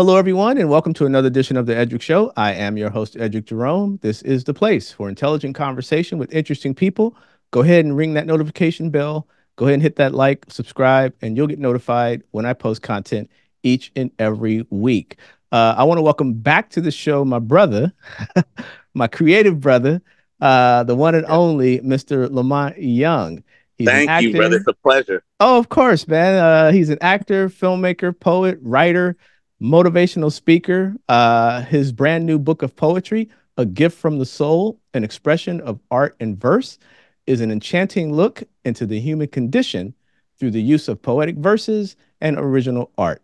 Hello, everyone, and welcome to another edition of the Eddrick Show. I am your host, Eddrick Jerome. This is the place for intelligent conversation with interesting people. Go ahead and ring that notification bell. Go ahead and hit that like, subscribe, and you'll get notified when I post content each and every week. Uh, I want to welcome back to the show my brother, my creative brother, uh, the one and only Mr. Lamont Young. He's Thank you, brother. It's a pleasure. Oh, of course, man. Uh, he's an actor, filmmaker, poet, writer, motivational speaker. Uh, his brand new book of poetry, A Gift from the Soul, an expression of art and verse, is an enchanting look into the human condition through the use of poetic verses and original art.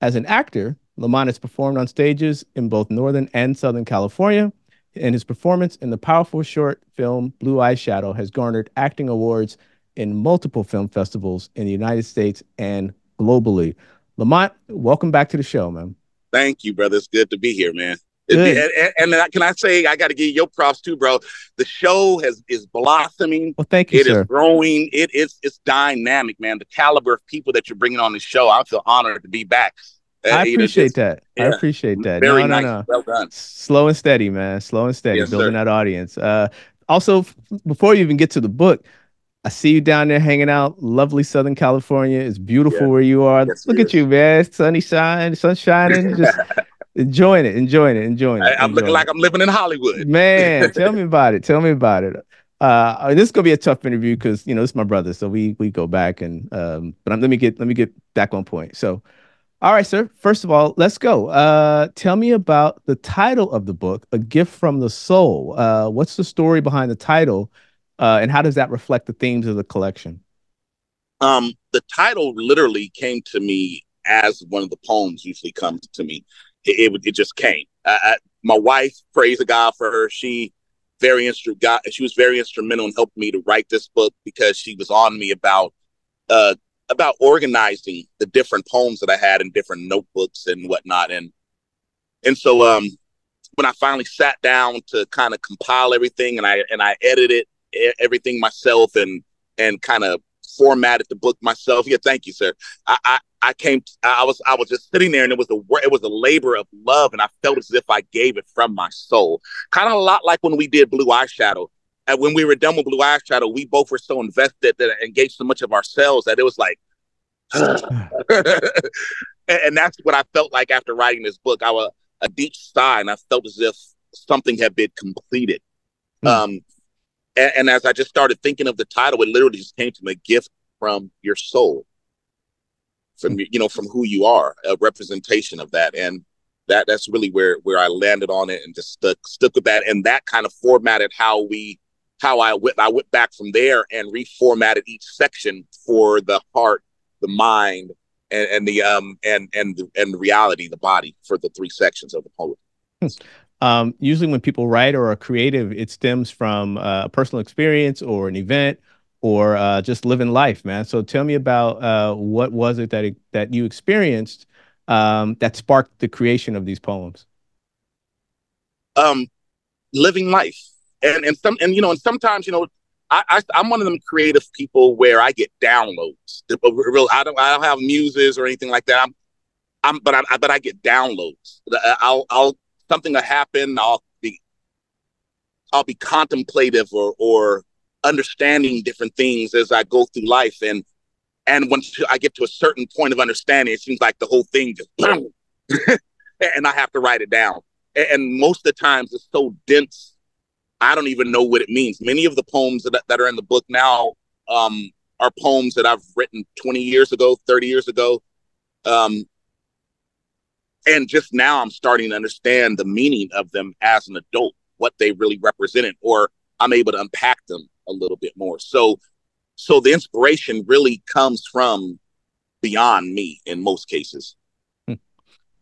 As an actor, Lamont has performed on stages in both Northern and Southern California, and his performance in the powerful short film Blue Eye Shadow has garnered acting awards in multiple film festivals in the United States and globally. Lamont, welcome back to the show, man. Thank you, brother. It's good to be here, man. And, and, and, can I say I got to give you your props too, bro? The show has is blossoming. Well, thank you. It sir. is growing. It is it's dynamic, man. The caliber of people that you're bringing on the show, I feel honored to be back. Uh, I appreciate that. Yeah, I appreciate that. Very no, nice. No, no. Well done. Slow and steady, man. Slow and steady, yes, building sir. that audience. Uh, also, before you even get to the book, I see you down there hanging out. Lovely Southern California. It's beautiful yeah. where you are. Yes, Look at you, man. Sunny shine, sun shining. Just enjoying it, enjoying it, enjoying it. I, am looking like I'm living in Hollywood. Man, tell me about it. Tell me about it. Uh, this is gonna be a tough interview because you know it's my brother, so we we go back and um, but I'm, let me get let me get back on point. So, all right, sir. First of all, let's go. Uh, tell me about the title of the book, "A Gift from the Soul." Uh, what's the story behind the title? Uh, and how does that reflect the themes of the collection? Um, the title literally came to me as one of the poems usually comes to me. It it, it just came. I, I, my wife, praise the God for her. She very instru- she was very instrumental in helping me to write this book because she was on me about uh, about organizing the different poems that I had in different notebooks and whatnot. And and so um, when I finally sat down to kind of compile everything and I and I edited everything myself and and kind of formatted the book myself. Yeah, thank you, sir. I, I I came. I was. I was just sitting there, and it was a. It was a labor of love, and I felt as if I gave it from my soul. Kind of a lot like when we did Blue Eyeshadow. And when we were done with Blue Eyeshadow, we both were so invested that engaged so much of ourselves that it was like, and, that's what I felt like after writing this book. I was a deep sigh, and I felt as if something had been completed. Mm. Um, and, and, as I just started thinking of the title, it literally just came to me: a gift from your soul, from you know, from who you are, a representation of that, and that that's really where where I landed on it and just stuck stuck with that, and that kind of formatted how we how I went I went back from there and reformatted each section for the heart, the mind, and, and the um and and and reality, the body for the three sections of the poem. Um, usually when people write or are creative, it stems from uh, a personal experience or an event or uh, just living life, man. So tell me about uh, what was it that it, that you experienced um, that sparked the creation of these poems. Um, living life, and and some and you know, and sometimes you know, I, I am one of them creative people where I get downloads. Real, I don't I don't have muses or anything like that. I'm I'm but I but I get downloads. I'll I'll something will happen, I'll be I'll be contemplative or or understanding different things as I go through life. And and once I get to a certain point of understanding, it seems like the whole thing just and I have to write it down. And most of the times it's so dense, I don't even know what it means. Many of the poems that, that are in the book now um, are poems that I've written 20 years ago, 30 years ago. Um, and just now I'm starting to understand the meaning of them as an adult, what they really represented, or I'm able to unpack them a little bit more. So, so the inspiration really comes from beyond me in most cases. Hmm.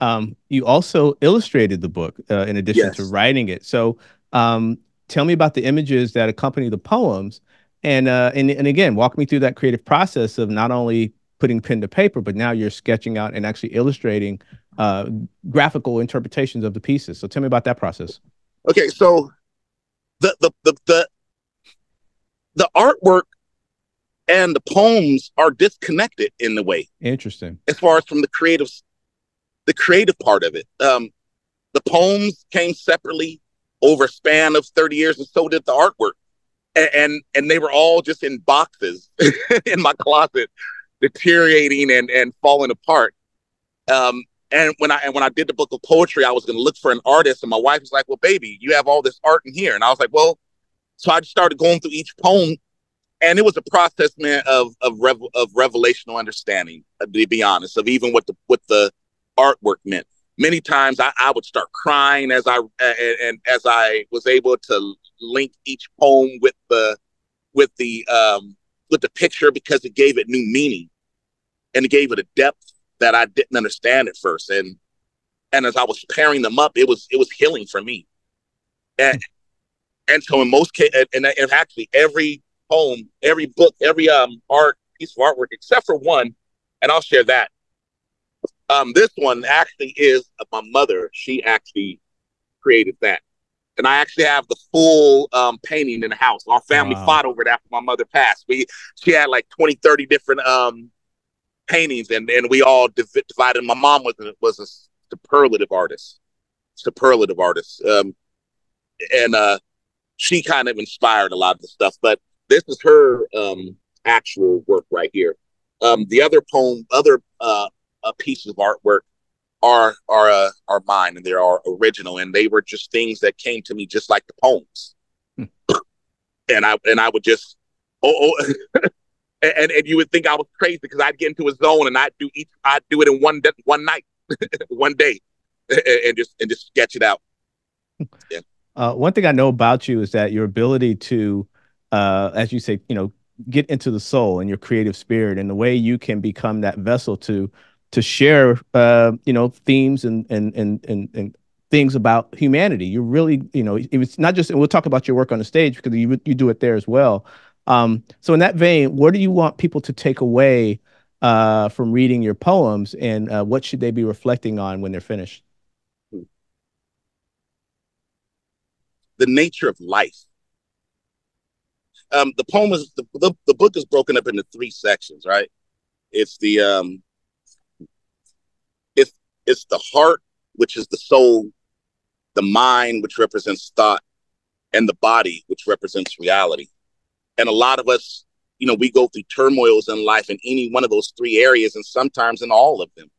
Um, you also illustrated the book uh, in addition yes. to writing it. So, um, tell me about the images that accompany the poems, and uh, and and again, walk me through that creative process of not only putting pen to paper, but now you're sketching out and actually illustrating uh, graphical interpretations of the pieces. So tell me about that process. Okay, so the the the the, the artwork and the poems are disconnected in the way. Interesting. As far as from the creative the creative part of it. Um, the poems came separately over a span of 30 years, and so did the artwork. And and, and they were all just in boxes in my closet, deteriorating and, and falling apart. Um, and when I and when I did the book of poetry, I was going to look for an artist, and my wife was like, "Well, baby, you have all this art in here," and I was like, "Well," so I just started going through each poem, and it was a process, man, of of of revelational understanding. Uh, to be honest, of even what the what the artwork meant. Many times, I, I would start crying as I and, and as I was able to link each poem with the with the um with the picture because it gave it new meaning, and it gave it a depth that I didn't understand at first. And and as I was pairing them up, it was it was healing for me. And and so in most cases, and, and actually every poem, every book, every um art piece of artwork, except for one, and I'll share that. Um, this one actually is my mother. She actually created that. And I actually have the full um, painting in the house. Our family wow. fought over it after my mother passed. We she had like 20, 30 different um, paintings, and and we all div- divided. My mom was a, was a superlative artist, superlative artist, um, and uh, she kind of inspired a lot of the stuff. But this is her um, actual work right here. Um, the other poem, other uh, uh, pieces of artwork are are uh, are mine, and they are original, and they were just things that came to me just like the poems. Hmm. and I and I would just oh, oh and, and you would think I was crazy because I'd get into a zone and I'd do each I'd do it in one one night, one day, and just and just sketch it out. Yeah. Uh, one thing I know about you is that your ability to, uh, as you say, you know, get into the soul and your creative spirit, and the way you can become that vessel to to share, uh, you know, themes and and and and, and things about humanity. You really, you know, it's not just. And we'll talk about your work on the stage because you you do it there as well. Um, so in that vein, what do you want people to take away uh, from reading your poems, and uh, what should they be reflecting on when they're finished? The nature of life. Um, the poem is the, the, the book is broken up into three sections, right? It's the um, it's it's the heart, which is the soul, the mind, which represents thought, and the body, which represents reality. And a lot of us, you know, we go through turmoils in life in any one of those three areas and sometimes in all of them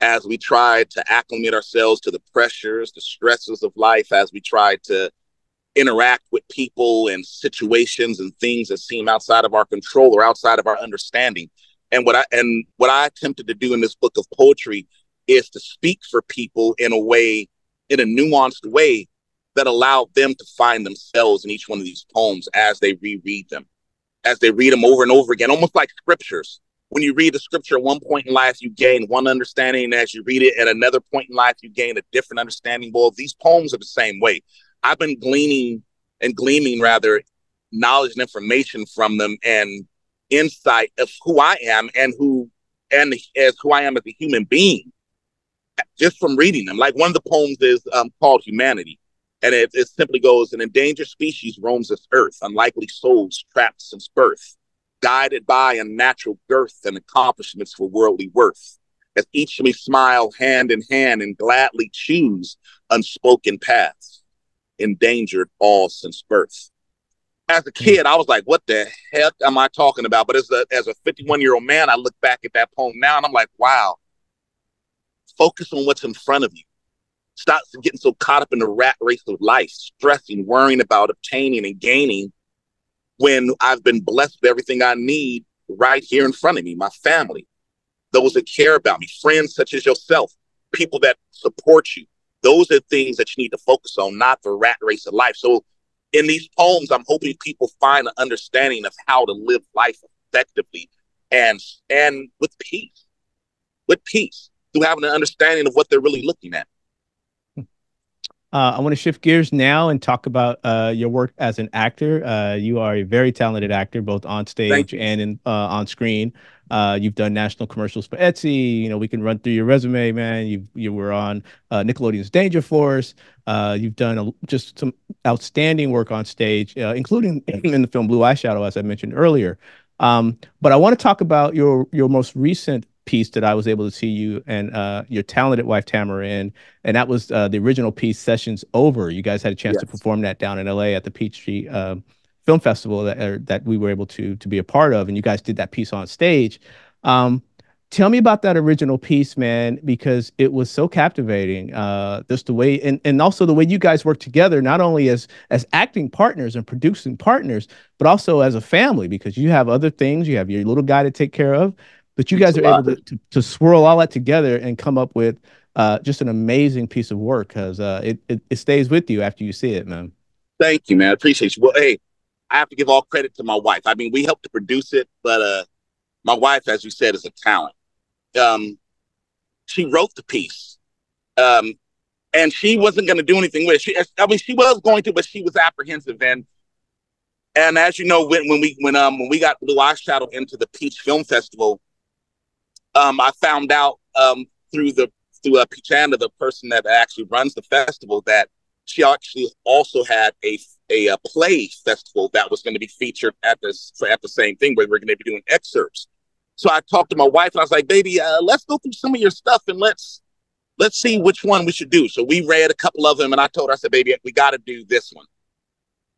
as we try to acclimate ourselves to the pressures, the stresses of life, as we try to interact with people and situations and things that seem outside of our control or outside of our understanding. And what I and what I attempted to do in this book of poetry is to speak for people in a way, in a nuanced way that allowed them to find themselves in each one of these poems as they reread them, as they read them over and over again, almost like scriptures. When you read the scripture at one point in life, you gain one understanding. And as you read it at another point in life, you gain a different understanding. Well, these poems are the same way. I've been gleaning and gleaming rather knowledge and information from them and insight of who I am and who and as who I am as a human being just from reading them. Like one of the poems is um, called Humanity. And it, it simply goes, an endangered species roams this earth, unlikely souls trapped since birth, guided by unnatural girth and accomplishments for worldly worth. As each may smile hand in hand and gladly choose unspoken paths, endangered all since birth. As a kid, I was like, what the heck am I talking about? But as a as a 51 year old man, I look back at that poem now and I'm like, wow, focus on what's in front of you Stop getting so caught up in the rat race of life, stressing, worrying about obtaining and gaining when I've been blessed with everything I need right here in front of me, my family, those that care about me, friends such as yourself, people that support you. Those are things that you need to focus on, not the rat race of life. So in these poems, I'm hoping people find an understanding of how to live life effectively and and with peace. With peace, through having an understanding of what they're really looking at. Uh, I want to shift gears now and talk about uh, your work as an actor. Uh, you are a very talented actor, both on stage and in, uh, on screen. Uh, you've done national commercials for Etsy. You know, we can run through your resume, man. You you were on uh, Nickelodeon's Danger Force. you've done a, just some outstanding work on stage, including in the film Blue Eyeshadow, as I mentioned earlier. Um, but I want to talk about your your most recent piece that I was able to see you and uh, your talented wife Tamara in, and that was uh, the original piece "Sessions Over." You guys had a chance yes. to perform that down in LA at the Peachtree uh, Film Festival that er, that we were able to to be a part of, and you guys did that piece on stage. Um, tell me about that original piece, man, because it was so captivating. Uh, just the way, and, and also the way you guys work together, not only as as acting partners and producing partners, but also as a family, because you have other things. You have your little guy to take care of, but you guys are able to, to, to swirl all that together and come up with uh, just an amazing piece of work because uh, it, it, it stays with you after you see it, man. Thank you, man. I appreciate you. Well, hey, I have to give all credit to my wife. I mean, we helped to produce it, but uh, my wife, as you said, is a talent. Um, she wrote the piece, um, and she wasn't going to do anything with it. She, I mean, she was going to, but she was apprehensive. And and as you know, when when we when um when we got Blue Eyeshadow into the Peach Film Festival, um, I found out um, through the through uh, Pichanda, the person that actually runs the festival, that she actually also had a a, a play festival that was going to be featured at this at the same thing where we're going to be doing excerpts. So I talked to my wife and I was like, "Baby, uh, let's go through some of your stuff and let's let's see which one we should do." So we read a couple of them, and I told her, I said, "Baby, we got to do this one.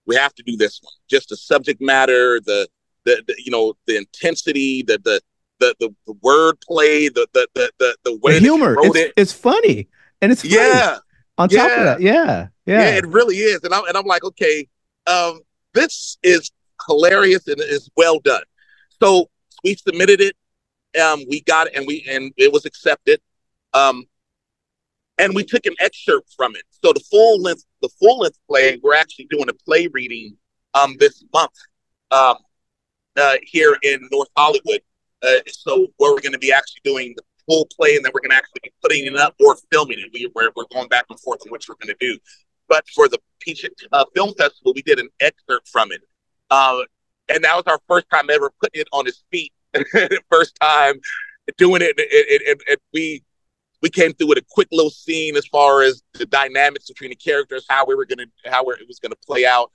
We have to do this one. Just the subject matter, the the, the you know the intensity, the the the the, the wordplay, the the the the, the way the humor. It's, it. it's funny and it's funny. yeah. On top yeah. of that, yeah, yeah, yeah, it really is. And I'm and I'm like, okay, um, this is hilarious and it's well done. So we submitted it, um, we got it, and we and it was accepted. Um, and we took an excerpt from it. So the full length, the full length play, we're actually doing a play reading um this month um uh, here in North Hollywood. Uh, so where we're going to be actually doing the full play, and then we're going to actually be putting it up or filming it. We, we're, we're going back and forth on which we're going to do. But for the Peach uh, Film Festival, we did an excerpt from it, uh, and that was our first time ever putting it on his feet. first time doing it, and, we we came through with a quick little scene as far as the dynamics between the characters, how we were gonna, how it was gonna play out,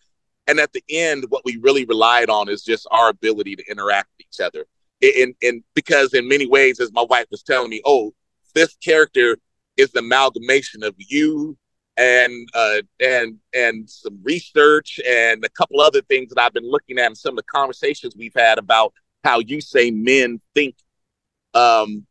and at the end, what we really relied on is just our ability to interact with each other in in because in many ways, as my wife was telling me, oh, this character is the amalgamation of you and uh, and and some research and a couple other things that I've been looking at and some of the conversations we've had about how you say men think um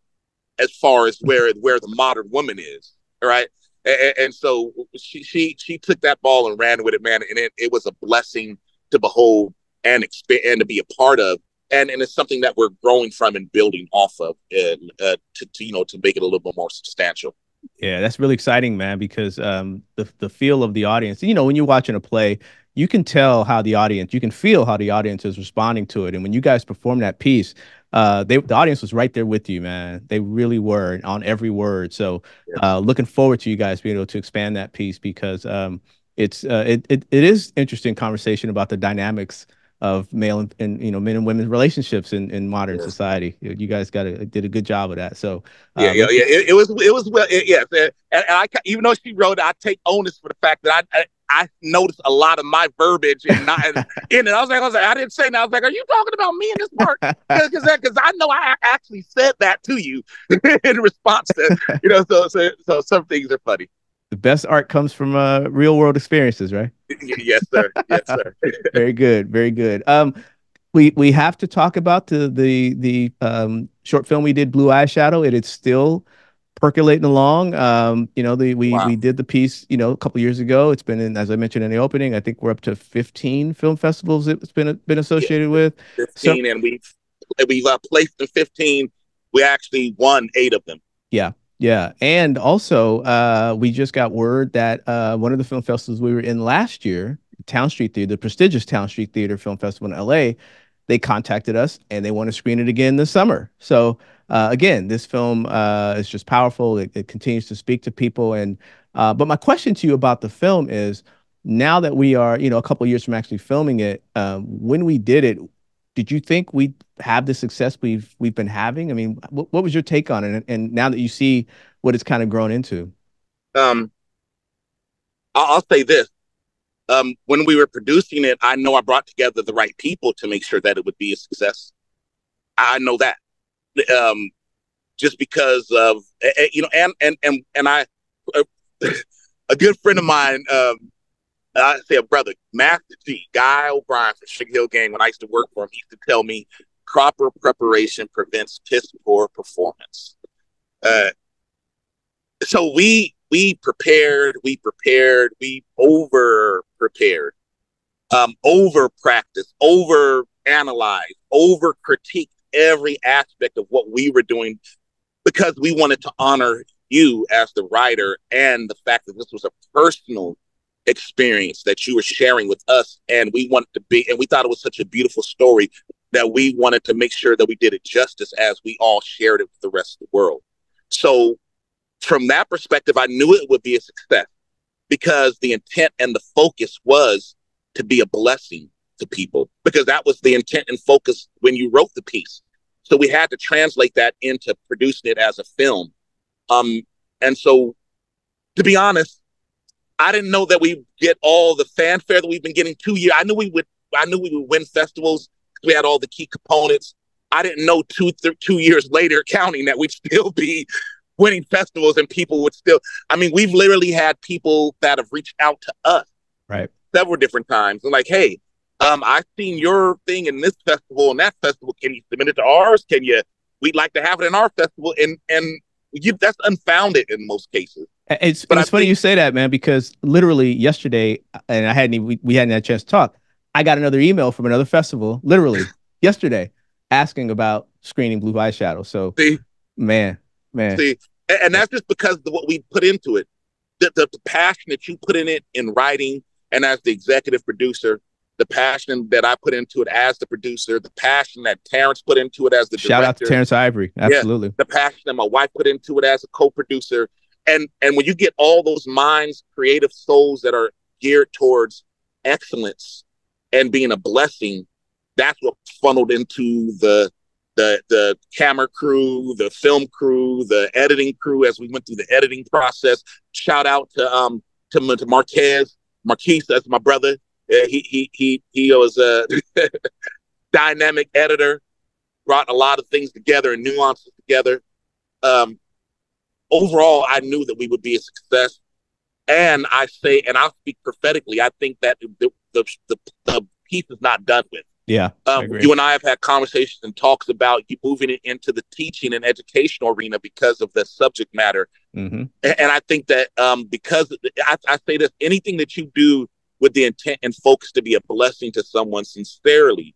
as far as where where the modern woman is right? And, and so she she she took that ball and ran with it man and it, it was a blessing to behold and expand and to be a part of and and it's something that we're growing from and building off of and uh, to, to you know to make it a little bit more substantial. Yeah that's really exciting man because um the the feel of the audience you know when you're watching a play you can tell how the audience you can feel how the audience is responding to it. And when you guys perform that piece uh they the audience was right there with you man. They really were on every word. So uh looking forward to you guys being able to expand that piece because um it's uh it, it, it is interesting conversation about the dynamics of male and, and, you know men and women's relationships in, in modern yeah. society. You guys got a, did a good job of that. So uh, yeah, yeah, yeah. It, it, was it was well, it, yes. And, and, I even though she wrote, I take onus for the fact that I, I I noticed a lot of my verbiage and not in it. I was like, I was like, I didn't say that. I was like, are you talking about me in this part? Because because I know I actually said that to you in response to you know. So so so some things are funny the best art comes from uh, real world experiences, right? yes, sir. Yes, sir. very good. Very good. Um, we we have to talk about the the the um, short film we did, Blue Eyeshadow. It is still percolating along. Um, you know, the we wow. we did the piece, you know, a couple years ago. It's been in, as I mentioned in the opening. I think we're up to fifteen film festivals. It's been been associated yeah, with fifteen, so, and we've we've uh, placed in fifteen. We actually won eight of them. Yeah, yeah, and also uh, we just got word that uh, one of the film festivals we were in last year, Town Street Theater, the prestigious Town Street Theater Film Festival in LA, they contacted us and they want to screen it again this summer. So uh, again, this film uh, is just powerful. It, it, continues to speak to people. And uh, but my question to you about the film is, now that we are, you know, a couple years from actually filming it, um, when we did it, did you think we'd have the success we've we've been having? I mean, what, what was your take on it? And, now that you see what it's kind of grown into, um, I'll, I'll say this: um, when we were producing it, I know I brought together the right people to make sure that it would be a success. I know that. Um, just because of you know, and and and and I, a good friend of mine, um, I say a brother, Master Gee, Guy O'Brien from Sugar Hill Gang. When I used to work for him, he used to tell me proper preparation prevents piss poor performance. Uh, so we we prepared, we prepared, we over prepared, um, over practiced, over analyzed, over critiqued every aspect of what we were doing because we wanted to honor you as the writer and the fact that this was a personal experience that you were sharing with us and we wanted to be and we thought it was such a beautiful story that we wanted to make sure that we did it justice as we all shared it with the rest of the world. So from that perspective i knew it would be a success because the intent and the focus was to be a blessing to people because that was the intent and focus when you wrote the piece. So we had to translate that into producing it as a film. Um and so to be honest I didn't know that we get all the fanfare that we've been getting two years. I knew we would. I knew we would win festivals. We had all the key components. I didn't know two th- two years later, counting that we'd still be winning festivals and people would still. I mean, we've literally had people that have reached out to us, right, several different times, and like, hey, um, I've seen your thing in this festival and that festival. Can you submit it to ours? Can you? We'd like to have it in our festival, and and you, that's unfounded in most cases. It's, but it's funny think, you say that, man, because literally yesterday, and I hadn't we, we hadn't had a chance to talk. I got another email from another festival, literally yesterday, asking about screening Blue Eyeshadow. So, see, man, man, see, and, and that's just because of what we put into it, the, the, the passion that you put in it in writing, and as the executive producer, the passion that I put into it as the producer, the passion that Terrence put into it as the shout out to Terrence Ivory, absolutely. Yeah, the passion that my wife put into it as a co-producer, and and when you get all those minds, creative souls that are geared towards excellence and being a blessing, that's what funneled into the the the camera crew, the film crew, the editing crew as we went through the editing process. Shout out to um to, to Marquez, Marquise, that's my brother. Uh, he he he he was a dynamic editor, brought a lot of things together and nuances together. Um, overall, I knew that we would be a success. And I say, and I'll speak prophetically. I think that the the, the, the piece is not done with. Yeah, um, you and I have had conversations and talks about you moving it into the teaching and educational arena because of the subject matter. Mm-hmm. And, and, I think that um, because I, I say this, anything that you do with the intent and focus to be a blessing to someone sincerely,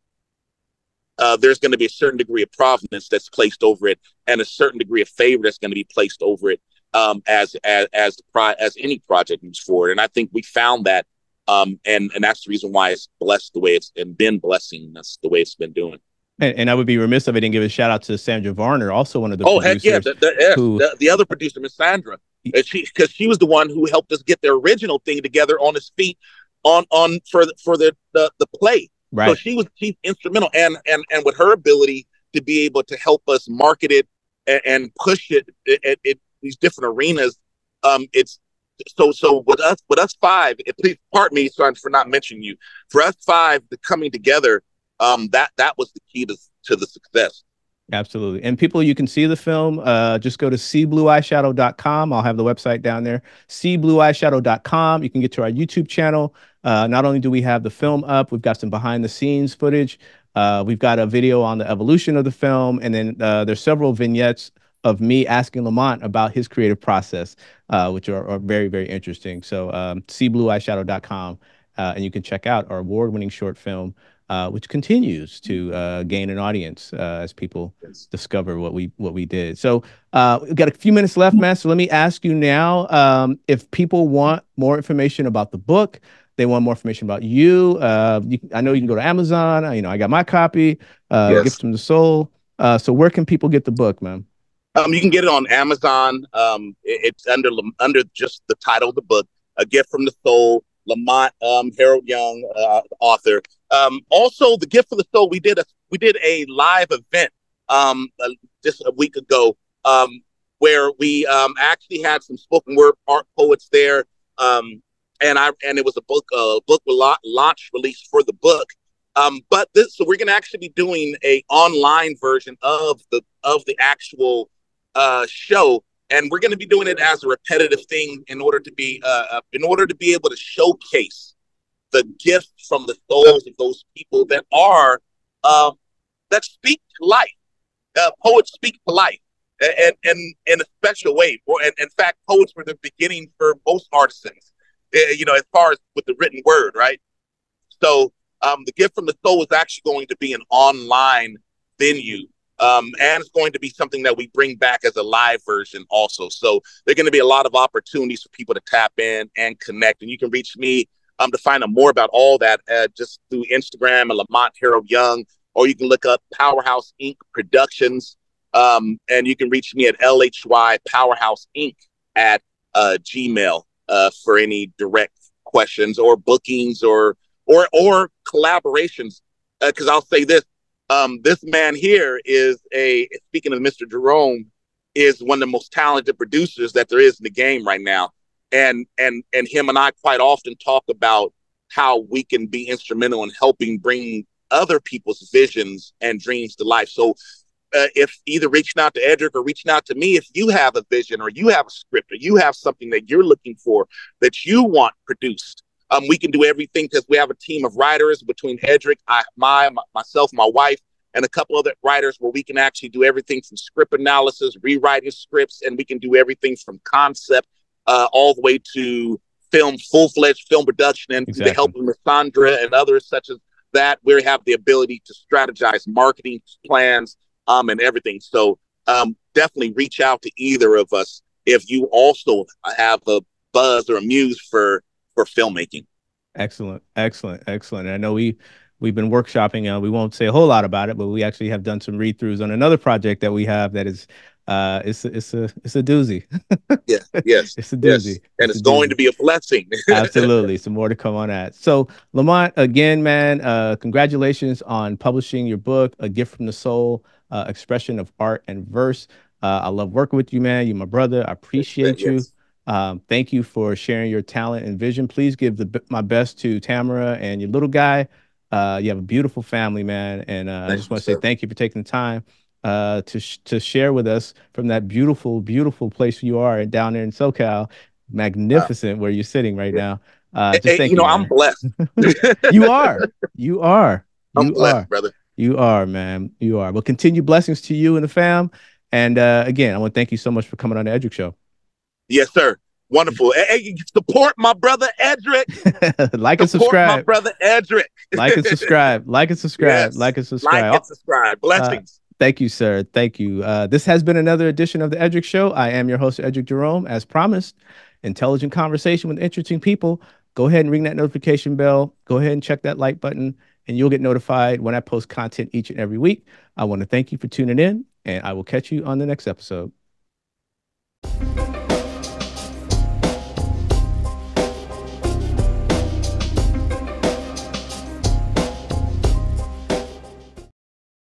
uh, there's going to be a certain degree of providence that's placed over it, and a certain degree of favor that's going to be placed over it um, as as as the pro- as any project moves forward. And I think we found that, um, and and that's the reason why it's blessed the way it's and been blessing us the way it's been doing. And, and I would be remiss if I didn't give a shout out to Sandra Varner, also one of the oh heck yeah, the, the, who, the, the other producer, Miss Sandra, and she because she was the one who helped us get the original thing together on his feet on on for the, for the, the the play. Right. So she was she's instrumental, and and and with her ability to be able to help us market it and, and push it at, these different arenas. Um, it's so so with us with us five. Please pardon me, son, for not mentioning you. For us five, the coming together, um, that that was the key to to the success. Absolutely. And people, you can see the film. Uh, just go to seeblueeyeshadow.com. I'll have the website down there. seeblueeyeshadow.com. You can get to our YouTube channel. Uh, not only do we have the film up, we've got some behind the scenes footage. Uh, we've got a video on the evolution of the film, and then uh, there's several vignettes of me asking Lamont about his creative process, uh, which are, are, very, very interesting. So um, seeblueeyeshadow.com, uh, and you can check out our award-winning short film, uh, which continues to uh, gain an audience uh, as people yes. discover what we what we did. So uh, we've got a few minutes left, man. So let me ask you now: um, if people want more information about the book, they want more information about you. Uh, you I know you can go to Amazon. You know, I got my copy. Uh, yes. Gifts from the Soul. Uh, so where can people get the book, man? Um, you can get it on Amazon. Um, it, it's under under just the title of the book, "A Gift from the Soul." Lamont um, Harold Young, uh, author. Um, also, the gift for the soul. We did a we did a live event um, uh, just a week ago um, where we um, actually had some spoken word art poets there, um, and I and it was a book uh, book launch release for the book. Um, but this, so we're going to actually be doing a online version of the of the actual uh, show, and we're going to be doing it as a repetitive thing in order to be uh, uh, in order to be able to showcase the gift from the souls of those people that are uh, that speak to life. Uh, poets speak to life, and, and in a special way. And in fact, poets were the beginning for most artisans. Eh, you know, as far as with the written word, right? So, um, the gift from the soul is actually going to be an online venue um, and it's going to be something that we bring back as a live version also. So there are going to be a lot of opportunities for people to tap in and connect. And you can reach me um, to find out more about all that uh, just through Instagram and Lamont Harold Young, or you can look up Powerhouse Inc. Productions. Um, and you can reach me at LHY Powerhouse Inc. at uh, Gmail uh, for any direct questions or bookings or or or collaborations. Because uh, I'll say this: um, this man here is a speaking of Mr. Jerome, is one of the most talented producers that there is in the game right now. And and and him and I quite often talk about how we can be instrumental in helping bring other people's visions and dreams to life. So uh, if either reaching out to Eddrick or reaching out to me, if you have a vision or you have a script or you have something that you're looking for that you want produced, um, we can do everything because we have a team of writers between Eddrick, I, my, myself, my wife, and a couple other writers where we can actually do everything from script analysis, rewriting scripts, and we can do everything from concept uh, all the way to film, full fledged film production, and exactly. the help of Sandra and others such as that. We have the ability to strategize marketing plans um, and everything. So um, definitely reach out to either of us if you also have a buzz or a muse for for filmmaking. Excellent, excellent, excellent. And I know we we've been workshopping. Uh, we won't say a whole lot about it, but we actually have done some read throughs on another project that we have that is uh it's a, it's a it's a doozy yeah yes it's a doozy yes. and it's, it's going to be a blessing absolutely some more to come on that so lamont again man uh congratulations on publishing your book a gift from the soul uh expression of art and verse uh i love working with you man you're my brother i appreciate yes. you um, thank you for sharing your talent and vision. Please give the, my best to Tamara and your little guy. Uh, you have a beautiful family, man, and uh, I just want to say thank you for taking the time uh, to sh- to share with us from that beautiful, beautiful place you are down there in SoCal. Magnificent where you're sitting right now. Uh, just hey, you know, I'm blessed. you are. You are. I'm you blessed, are. brother. You are, man. You are. Well, continue blessings to you and the fam. And uh, again, I want to thank you so much for coming on the Eddrick Show. Yes, sir. Wonderful. Hey, support my brother Eddrick. like and subscribe. my brother Eddrick. like and subscribe. Like and subscribe. Yes. Like and subscribe. Like and subscribe. Blessings. Uh, thank you, sir. Thank you. Uh, this has been another edition of the Eddrick Show. I am your host, Eddrick Jerome. As promised, intelligent conversation with interesting people. Go ahead and ring that notification bell. Go ahead and check that like button, and you'll get notified when I post content each and every week. I want to thank you for tuning in, and I will catch you on the next episode.